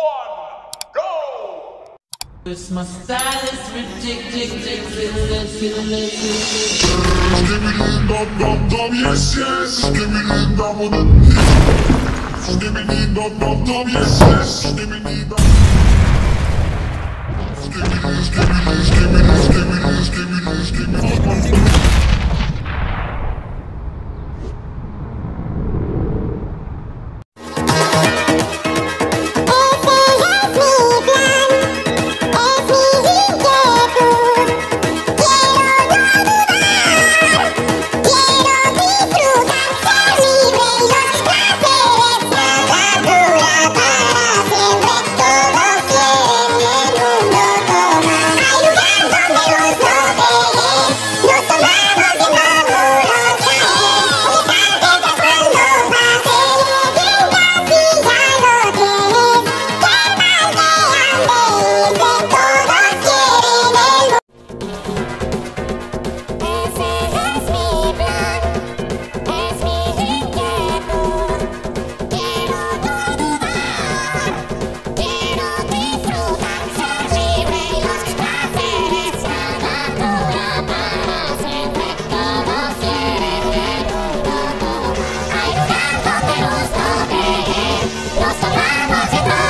one, go! It's my style is ridiculous. Skibidi dum dum dum, yes yes. Skibidi dum dum. Skibidi dum dum dum, yes yes. Skibidi dum. Skibidi skibidi for